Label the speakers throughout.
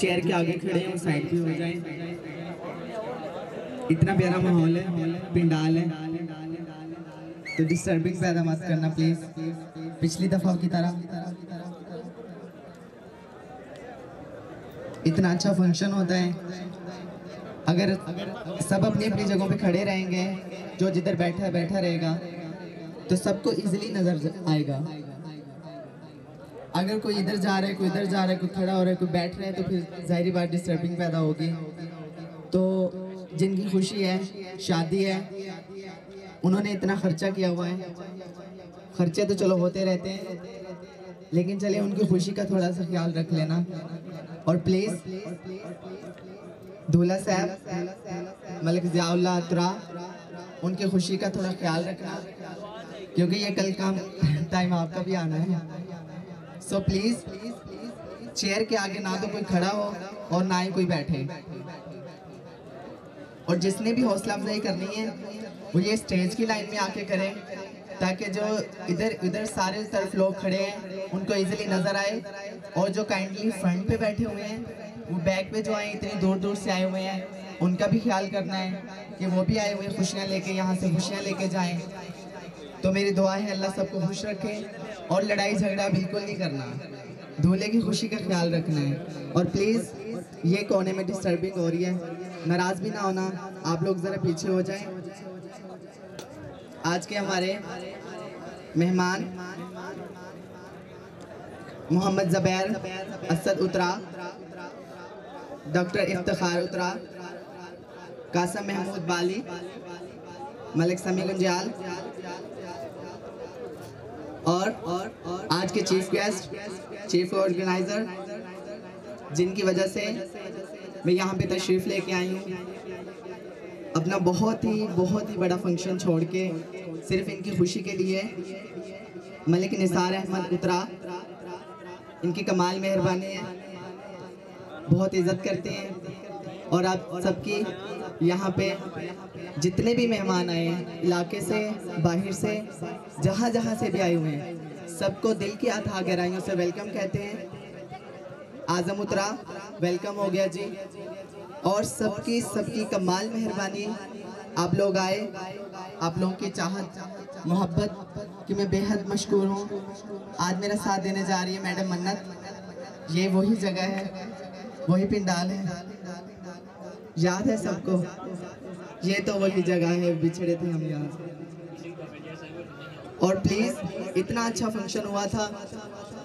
Speaker 1: Chair के आगे खड़े हैं साइड पे हो जाए। इतना प्यारा माहौल है, पिंडाल है। तो डिस्टर्बिंग पैदा मत करना प्लीज़ पिछली दफ़ा की तरह। इतना अच्छा फ़ंक्शन होता है। अगर सब अपनी अपनी जगहों पे खड़े रहेंगे, जो जिधर बैठा है, बैठा रहेगा तो सबको इजीली नज़र आएगा। अगर कोई इधर जा रहा है, कोई इधर जा रहा है, कोई खड़ा हो रहा है, कोई बैठ रहा है तो फिर ज़ाहिर बात डिस्टर्बिंग पैदा होगी। तो जिनकी खुशी है, शादी है, उन्होंने इतना खर्चा किया हुआ है। खर्चे तो चलो होते रहते हैं, लेकिन चलिए उनकी खुशी का थोड़ा सा ख्याल रख लेना। और प्लीज़ दूल्हा साहब, मलिक जियाउल्ला अतरा उनकी खुशी का थोड़ा ख्याल रखना, क्योंकि ये कल का टाइम आपका भी आना है। सो प्लीज़ चेयर के आगे ना तो कोई खड़ा हो और ना ही कोई बैठे। और जिसने भी हौसला अफजाई करनी है, वो ये स्टेज की लाइन में आके करें, ताकि जो इधर इधर सारे तरफ़ लोग खड़े हैं, उनको इजीली नज़र आए। और जो काइंडली फ्रंट पे बैठे हुए हैं, वो बैक पे जो आए, इतनी दूर दूर से आए हुए हैं, उनका भी ख्याल करना है कि वो भी आए हुए खुशियाँ लेके यहाँ से खुशियाँ लेके जाएँ। तो मेरी दुआ है, अल्लाह सबको खुश रखे और लड़ाई झगड़ा बिल्कुल नहीं करना। दूल्हे की खुशी का ख्याल रखना है। और प्लीज़ ये कोने में डिस्टर्बिंग हो रही है। नाराज़ भी ना होना। आप लोग ज़रा पीछे हो जाएँ। आज के हमारे मेहमान मोहम्मद ज़बैर असद उतरा, डॉक्टर इफ्तार उतरा, कासम महमूद बाली, मलिक समी गुंजाल और और आज के चीफ गेस्ट चीफ ऑर्गेनाइजर जिनकी वजह से मैं यहाँ पे तशरीफ़ लेके आई हूँ। अपना बहुत ही बहुत ही बड़ा फ़ंक्शन छोड़ के सिर्फ़ इनकी खुशी के लिए मलिक निसार अहमद उतरा। इनकी कमाल, मेहरबानी है। बहुत इज़्ज़त करते हैं। और आप सबकी यहाँ पे जितने भी मेहमान आए, इलाके से, बाहर से, जहाँ जहाँ से भी आए हुए हैं, सबको दिल की अथा गहराइयों से वेलकम कहते हैं। आज़म उतरा वेलकम हो गया जी। और सबकी सबकी कमाल, मेहरबानी। आप लोग आए, आप लोगों की चाहत, मोहब्बत कि मैं बेहद मशहूर हूँ। आज मेरा साथ देने जा रही है मैडम मन्नत। ये वही जगह है, वही पिंडाल है। याद है सबको? ये तो वही जगह है, बिछड़े थे हम यहाँ और प्लीज़ इतना अच्छा फ़ंक्शन हुआ था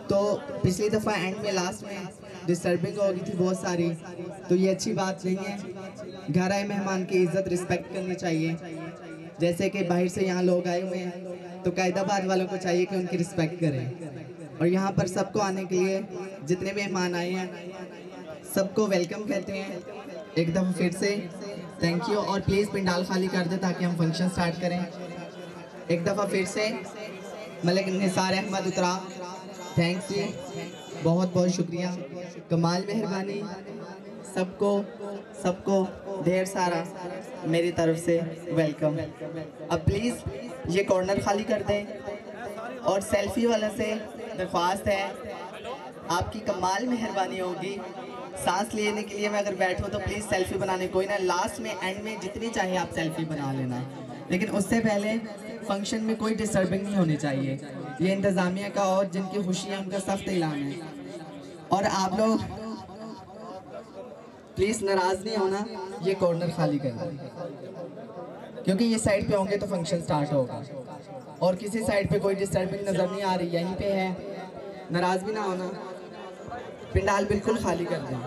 Speaker 1: तो पिछली दफ़ा एंड में लास्ट में डिस्टर्बिंग हो गई थी बहुत सारी तो ये अच्छी बात नहीं है। घर आए मेहमान की इज़्ज़त रिस्पेक्ट करनी चाहिए। जैसे कि बाहर से यहाँ लोग आए हुए हैं तो कैदाबाद वालों को चाहिए कि उनकी रिस्पेक्ट करें। और यहाँ पर सबको आने के लिए जितने मेहमान आए हैं, सबको वेलकम कहते हैं। एक फिर से थैंक यू और प्लीज़ पिंडाल खाली कर दे ताकि हम फ़ंक्शन स्टार्ट करें। एक दफ़ा फिर से मलिक निसार अहमद उतरा। थैंक्स जी बहुत बहुत शुक्रिया। कमाल, मेहरबानी। सबको सबको ढेर सारा मेरी तरफ़ से वेलकम अब प्लीज़ ये कॉर्नर खाली कर दें और सेल्फी वाले से दरख्वास्त है। आपकी कमाल, मेहरबानी होगी। सांस लेने के लिए मैं अगर बैठूँ तो प्लीज़ सेल्फी बनाने, कोई ना लास्ट में एंड में जितनी चाहिए आप सेल्फी बना लेना। लेकिन उससे पहले फ़ंक्शन में कोई डिस्टर्बिंग नहीं होनी चाहिए। ये इंतज़ामिया का और जिनकी खुशी है उनका सख्त ऐलान है। और आप लोग प्लीज़ नाराज़ नहीं होना, ये कॉर्नर खाली करना। क्योंकि ये साइड पे होंगे तो फ़ंक्शन स्टार्ट होगा। और किसी साइड पे कोई डिस्टर्बिंग नज़र नहीं आ रही, यहीं पे है। नाराज़ भी ना होना। पिंडाल बिल्कुल खाली कर दें।